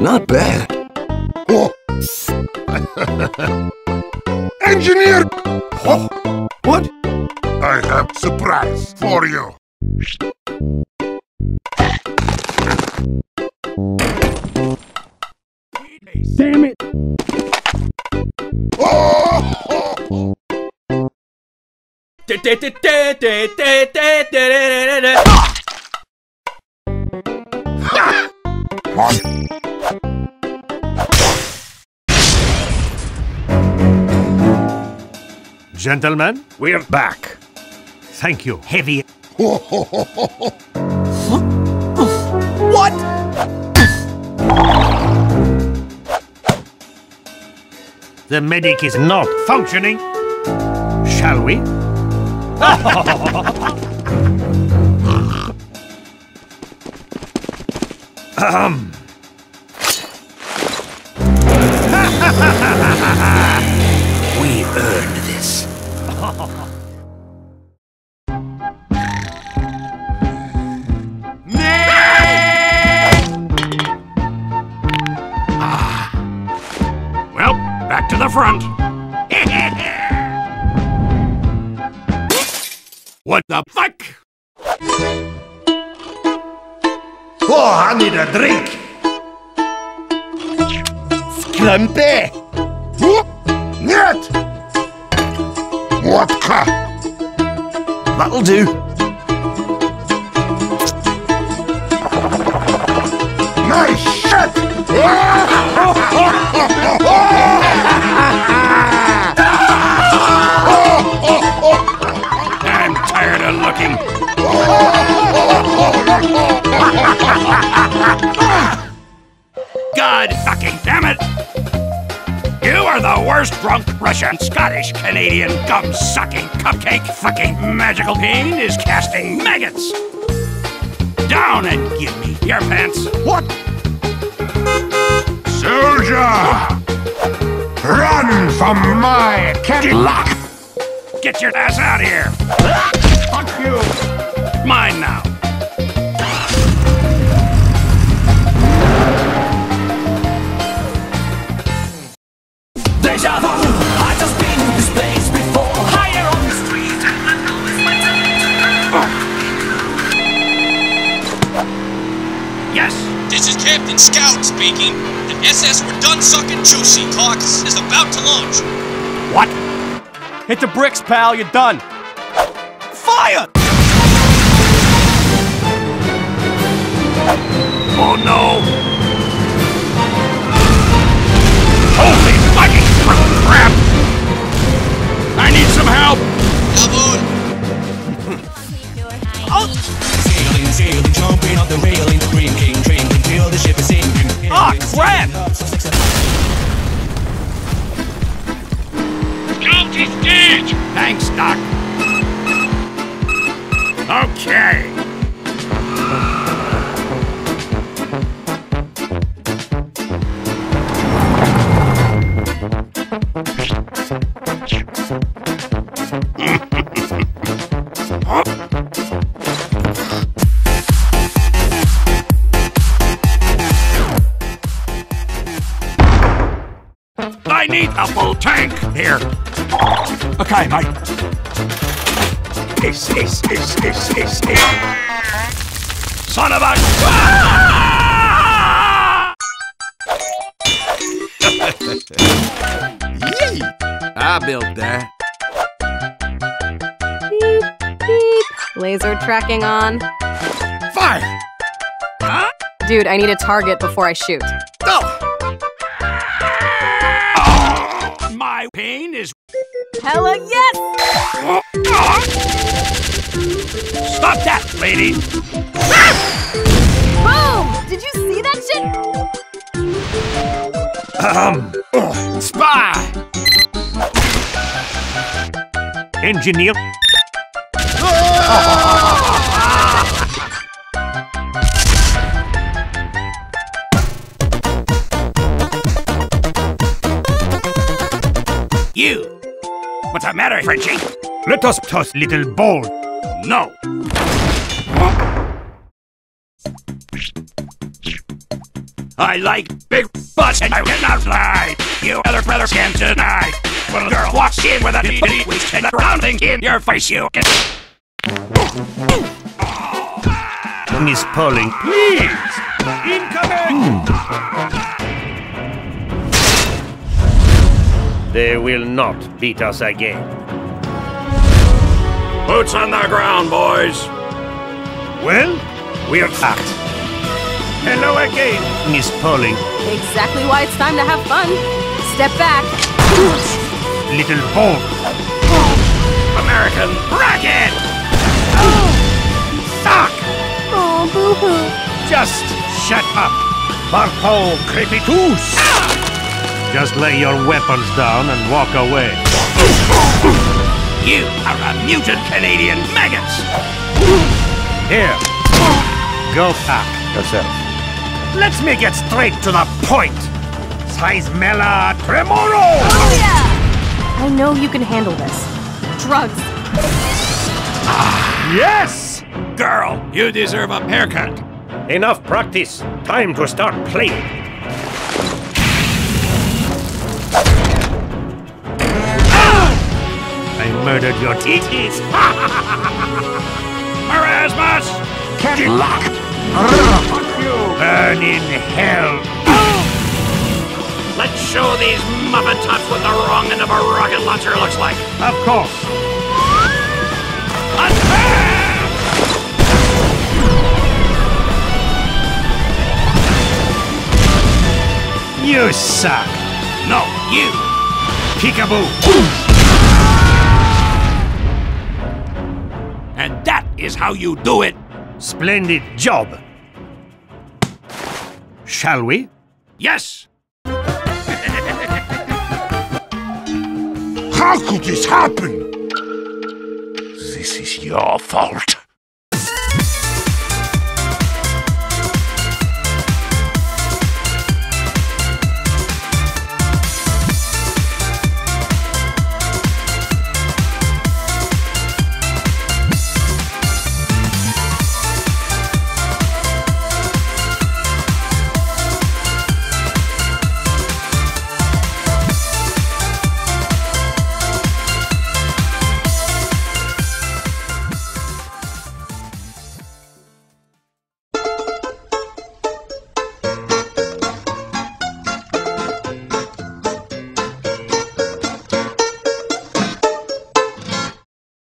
Not bad. Oh. Engineer! Oh. What? I have surprise for you. Gentlemen, We're back. thank you. Heavy. What? The medic is not functioning. Shall we? Ahem. We earned this. ah. Well, back to the front. what the fuck? Oh, I need a drink. Scrumpy. Нет! Водка! That'll do. Are the worst drunk Russian, Scottish, Canadian, gum sucking, cupcake fucking magical pain is casting maggots! Down and give me your pants! What? Soldier! Run from my Cadillac! Get your ass out of here! Fuck you! Mine now! Deja vu, I just been in this place before Higher on the street I know it's my time Yes! This is Captain Scout speaking. The SS We're Done Sucking Juicy Caucus is about to launch. What? Hit the bricks, pal. You're done. Fire! Oh no! Thanks, Doc. Okay. Full tank here. Okay, mate. Son of a... Ah! Yee! I built that. Laser tracking on. Fire! Dude, I need a target before I shoot. My pain is... Hella yes! Stop that, lady! Boom! Did you see that shit? Um, Spy! engineer. You! What's the matter, Frenchie? Let us toss little ball. No. I like big butts and I cannot lie. You other brothers can deny. When a girl walks in with a itty waist and a round thing in your face, you can. Miss Pauling, Please! Incoming! Hmm. They will not beat us again. Boots on the ground, boys. Well, we're act. Hello again, Miss Pauling. Exactly why it's time to have fun. Step back. Little bone. American racket. Suck. Oh, boo-hoo. Just shut up. Barpo crepitus. Ah! Just lay your weapons down and walk away. You are a mutant Canadian maggots. Here. Go pack yourself. Let's make it straight to the point. Size Mela Tremolo! Oh, yeah! I know you can handle this. Drugs. Ah, Yes! Girl, you deserve a haircut. Enough practice. Time to start playing. Ah! I murdered your titties. Merasmus! Get locked! Fuck you! Burn in hell. Let's show these muffin tops what the wrong end of a rocket launcher looks like. Of course. Attack! You suck. No, you. Peekaboo. And that is how you do it. Splendid job. Shall we? Yes. How could this happen? This is your fault.